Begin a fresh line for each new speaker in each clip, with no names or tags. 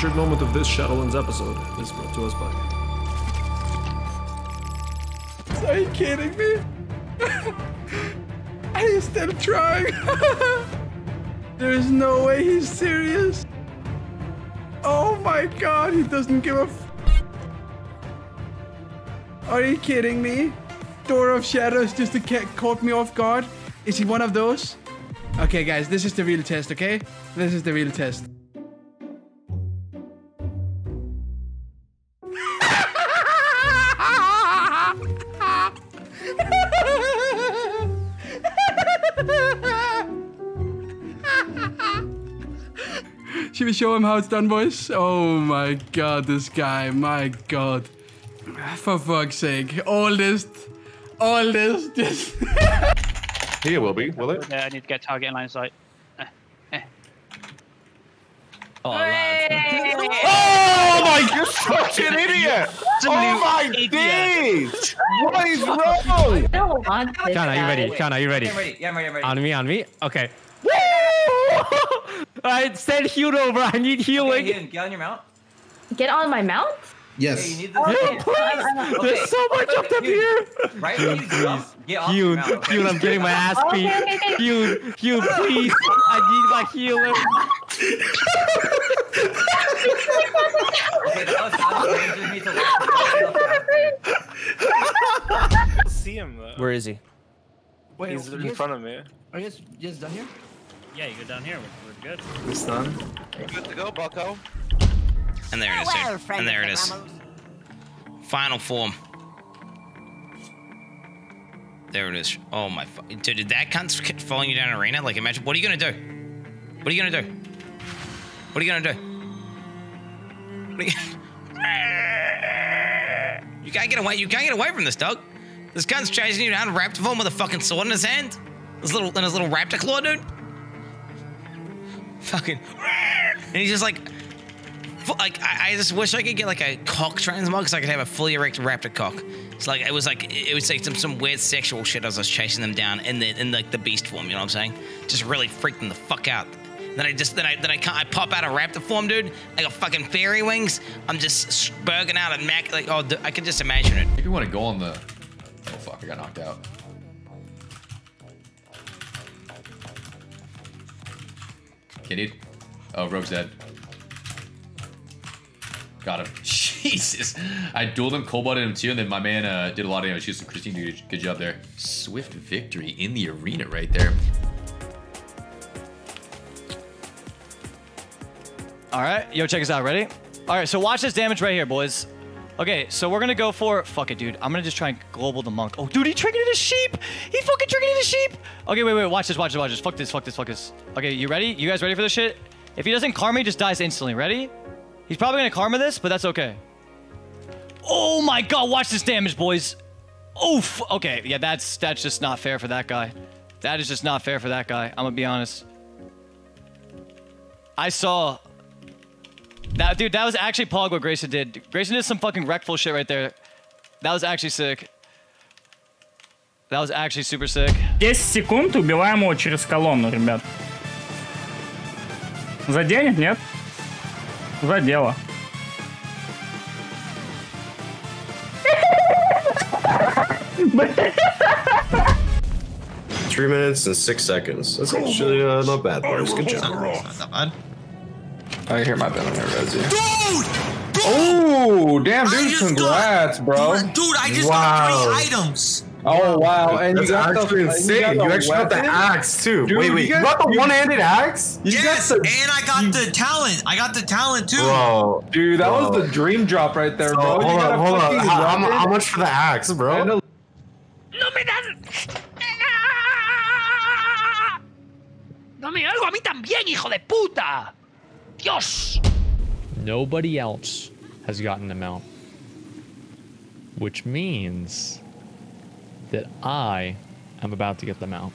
featured moment of this Shadowlands episode is brought to us by.
Are you kidding me? Are you still trying? There's no way he's serious. Oh my god, he doesn't give a f- Are you kidding me? Door of Shadows just to ca- caught me off guard. Is he one of those? Okay, guys, this is the real test, okay? This is the real test. Show him how it's done, boys? Oh my god, this guy, my god. For fuck's sake. All this, all this, just.
Here will be, will it?
Yeah, I need to get target in line of sight.
Eh, eh.
Oh. Oh my, god, you're such an idiot! Oh my
idiot.
days! What is wrong?
don't want this
Sean, are you ready?
guy.
Sean, are you ready?
Yeah, I'm ready. Yeah, I'm ready. I'm ready.
On me, on me. Okay. Alright, send healed over. I need healing.
Ian, get on your mount.
Get on my mount?
Yeah, you
Yes.
need this.
Okay,
please.
I'm- I'm-
Okay.
There's so much up
Dude,
here.
Right when you jump, get off your
Healed,
mount. okay?
healed. I'm getting my ass beat.
okay, okay.
Healed, healed, please. I need my healing.
Okay, that was not a range. You need to left.
see him though.
Where is he?
Wait,
He's in front of me.
Are you guys just done here?
Yeah, you go down here. We're, we're good.
He's done.
Good to go, Bucko.
And there it is, dude. And there it is. Final form. There it is. Oh my! fu- Dude, did that cunt following you down an arena? Like, imagine. What are you gonna do? What are you gonna do? What are you gonna do? What are you... you can't get away. You can't get away from this, dog. This cunt's chasing you down in raptor form with a fucking sword in his hand. This little and his little raptor claw, dude. Fucking. And he's just like, like I, I just wish I could get like a cock transmog so I could have a fully erect raptor cock. It's like it was like it was like some, some weird sexual shit as I was chasing them down in the in like the beast form. You know what I'm saying? Just really freaked them the fuck out. Then I just then I then I can't I pop out of raptor form, dude. I got fucking fairy wings. I'm just spurging out and mac like oh I could just imagine it.
If you want to go on the. Oh fuck! I got knocked out. Kitty. Oh, Rogue's dead. Got him. Jesus. I dueled him, cold-blooded him too, and then my man uh, did a lot of damage. Houston Christine did a good job there. Swift victory in the arena right there.
All right, yo, check us out. Ready? All right, so watch this damage right here, boys. Okay, so we're gonna go for fuck it, dude. I'm gonna just try and global the monk. Oh, dude, he triggered a sheep. He fucking triggered a sheep. Okay, wait, wait, watch this, watch this, watch this. Fuck this, fuck this, fuck this. Okay, you ready? You guys ready for this shit? If he doesn't karma, he just dies instantly. Ready? He's probably gonna karma this, but that's okay. Oh my god, watch this damage, boys. Oof. Okay, yeah, that's that's just not fair for that guy. That is just not fair for that guy. I'm gonna be honest. I saw that dude, that was actually Pog what Grayson did. Grayson did some fucking wreckful shit right there. That was actually sick. That was actually super sick.
10 секунд, убиваем его через колонну, ребят. Заденет, нет? Задело.
Three minutes and six seconds. That's actually uh, not bad, boys. Good job.
Not bad.
I hear my bell on Resi. Oh, damn, dude! Congrats, bro.
Dude, I
just got three
items.
Oh wow, and you
That's
got the,
actually insane.
got
You
the
actually got the axe too.
Dude,
wait, wait,
you
you
got-
got the one-handed axe?
You got the,
and I got the talent. I got the talent too.
Bro,
dude, that
Bro.
was the dream drop right there,
So,
bro.
hold on, hold on. How, how, how much for the axe, bro?
I know-
Dame algo a mí también, hijo de puta. Dios.
Nobody else has gotten the mount. Which means that I am about to get the mount.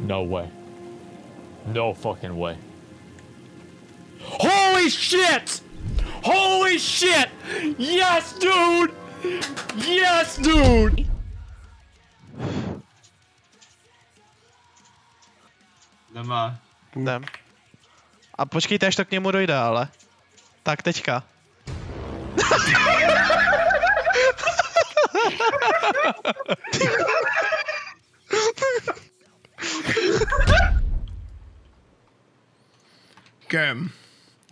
No way. No fucking way. Holy shit! Holy shit! Yes, dude! Yes, dude!
Nemá.
Jdem. A počkejte, až to k němu dojde, ale. Tak teďka.
Gam.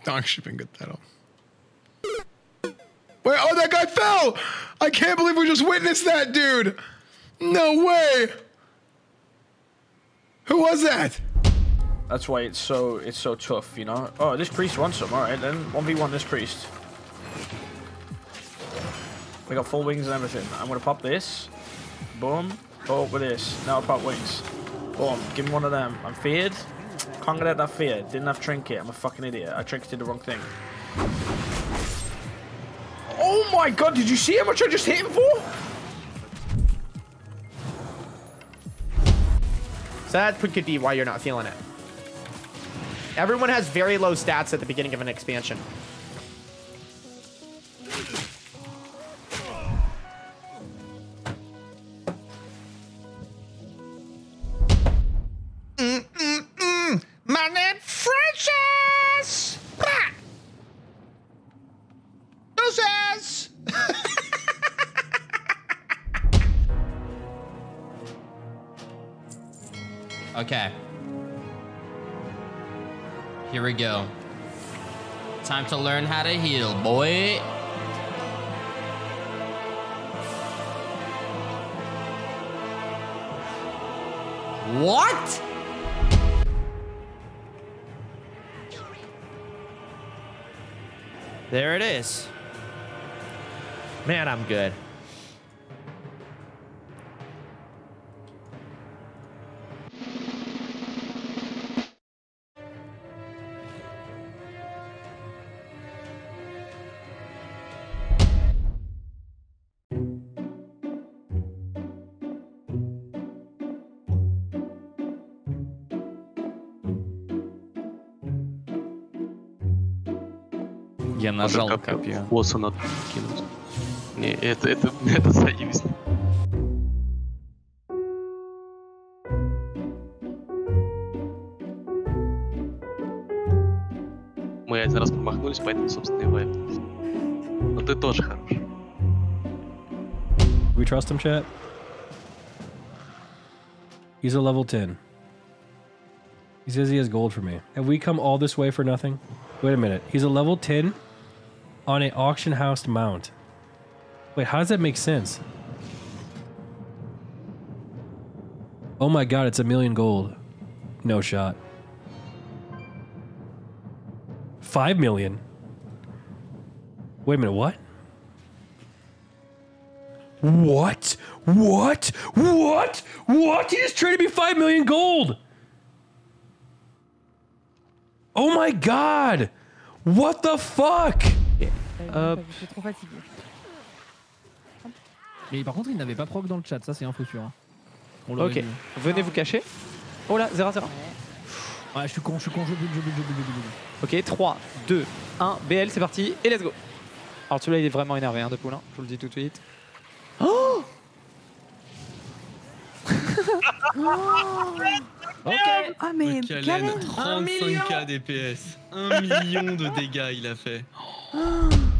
Dankeschön, get that up. Wait, oh, that guy fell! I can't believe we just witnessed that, dude! No way! Who was that?
That's why it's so it's so tough, you know. Oh, this priest wants some. All right, then one v one this priest. We got full wings and everything. I'm gonna pop this. Boom. Oh, with this. Now I pop wings. Boom. Give me one of them. I'm feared. Can't get out that fear. Didn't have trinket. I'm a fucking idiot. I trinketed the wrong thing. Oh my god! Did you see how much I just hit him for?
So that could be why you're not feeling it. Everyone has very low stats at the beginning of an expansion.
Time to learn how to heal, boy. What?
There it is. Man, I'm good.
Я
нажал копье. Воса надо кинуть. Не, это, это, это союзник. Мы один раз промахнулись, поэтому, собственно, и вайпнулись. Но ты тоже хорош.
We trust him, chat? He's a level 10. He says he has gold for me. Have we come all this way for nothing? Wait a minute. He's a level 10 on an auction house mount. Wait, how does that make sense? Oh my god, it's a million gold. No shot. Five million? Wait a minute, what? What? What? What? What? He just traded me five million gold! Oh my god! What the fuck?
Hop. trop fatigué. Mais par contre, il n'avait pas proc dans le chat, ça c'est info sûr. hein. On l'aurait
Ok,
vu.
venez vous cacher. Oh là, 0-0.
Ouais, je suis con, je suis con, je bulle, je bulle, je bulle, je bulle.
Ok, 3, 2, 1, BL, c'est parti, et let's go. Alors celui-là, il est vraiment énervé, hein, de poulain, je vous le dis tout de suite. Oh
Ok.
Ah mais
Kalen, 35k DPS. 1 million de dégâts il a fait.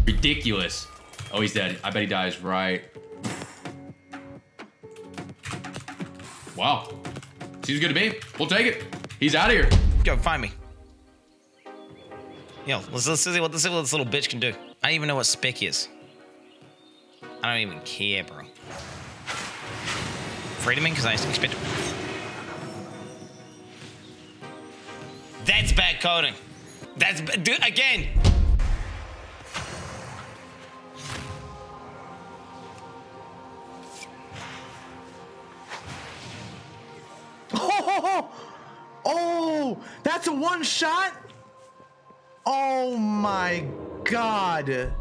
Ridiculous. Oh, he's dead. I bet he dies right. Wow. Seems good to me. We'll take it. He's out of here.
Go find me. Yo, let's, let's see what let's see what this little bitch can do. I don't even know what spec is. I don't even care, bro. Freedom because I expect. That's bad coding. That's dude again.
One shot. Oh my god.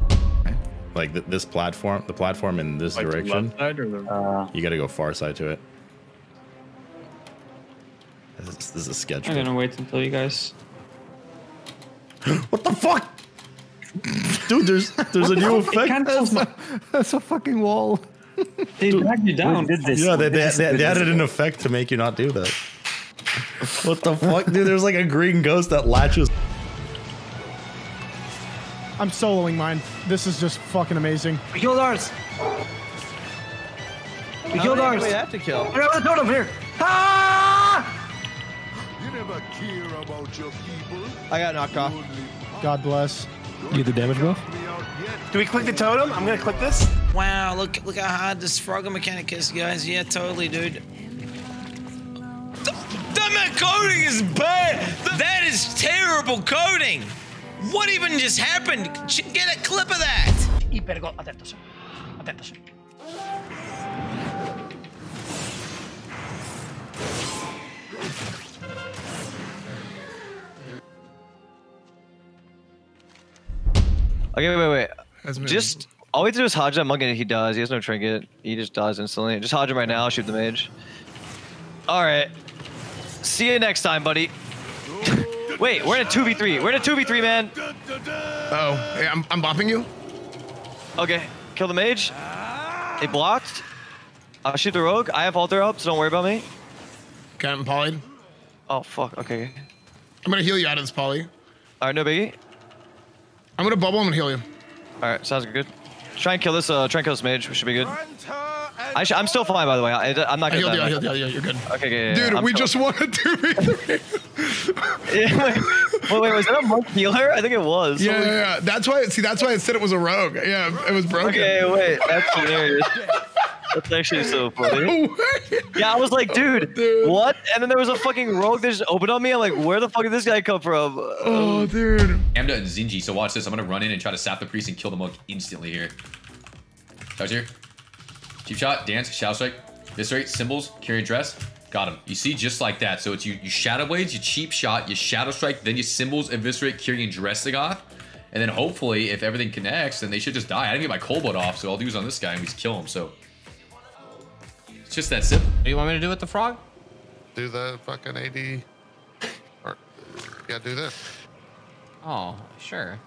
Like th- this platform, the platform in this
Like the
direction.
left side or the- uh,
you got to go far side to it. This is, this is sketchy.
I'm gonna wait until you guys.
what the fuck? Dude, there's there's a new effect.
That's a fucking wall.
They
dragged you down.
Yeah, they, they, they, they added an effect to make you not do that. What the fuck, dude? There's like a green ghost that latches.
I'm soloing mine. This is just fucking amazing.
We killed ours. We killed ours.
We have to kill.
Here, I got over here. Ah!
You never care about your people.
I got knocked off.
God bless.
You the damage buff?
Do we click the totem? I'm gonna click this.
Wow, look look how hard this Frogger mechanic is, guys. Yeah, totally, dude. Th- That coding is bad. That is terrible coding. What even just happened? Get a clip of that.
Hipergo... Atentos. Atentos.
Okay, wait, wait,
That's
wait.
me.
Just all we have to do is hodge that monk and he dies. He has no trinket. He just dies instantly. Just hodge him right now. Shoot the mage. All right. See you next time, buddy. wait, we're in a 2v3. We're in a 2v3, man.
Oh, hey, I'm, I'm bopping you.
Okay, kill the mage. They blocked. I'll shoot the rogue. I have altar up, so don't worry about me.
Okay, I'm polyed.
Oh, fuck. Okay.
I'm gonna heal you out of this poly.
All right, no biggie.
I'm gonna bubble him and heal you.
All right, sounds good. Try and kill this. Uh, try and kill this mage. We should be good. I sh- I'm still fine, by the way. I, I'm not
I
gonna
healed you. I
die.
healed you. I healed you. You're good.
Okay, okay, yeah,
Dude,
yeah, I'm
we
chill.
just won a 2v3.
Yeah, wait, wait, wait, was that a monk healer? I think it was.
Yeah,
Holy-
yeah, yeah. That's why. See, that's why I said it was a rogue. Yeah, it was broken.
Okay, wait, that's hilarious. That's actually so funny. Yeah, I was like, oh, dude, what? And then there was a fucking rogue that just opened on me. I'm like, where the fuck did this guy come from?
Oh, dude.
Amda and Zinji. So watch this. I'm gonna run in and try to sap the priest and kill the monk instantly here. Charge here. Cheap shot, dance, shadow strike, viscerate, symbols, carry dress. Got him. You see, just like that. So it's you, you shadow blades, you cheap shot, you shadow strike, then you symbols, eviscerate, Kyrian dress the goth. And then hopefully, if everything connects, then they should just die. I didn't get my Cobalt off, so all I'll do is on this guy and we just kill him. So it's just that simple.
What do you want me to do with the frog?
Do the fucking AD. Or, yeah, do this.
Oh, sure.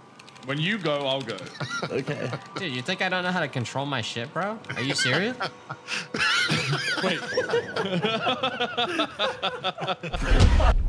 When you go, I'll go.
Okay. Dude, you think I don't know how to control my shit, bro? Are you serious?
Wait.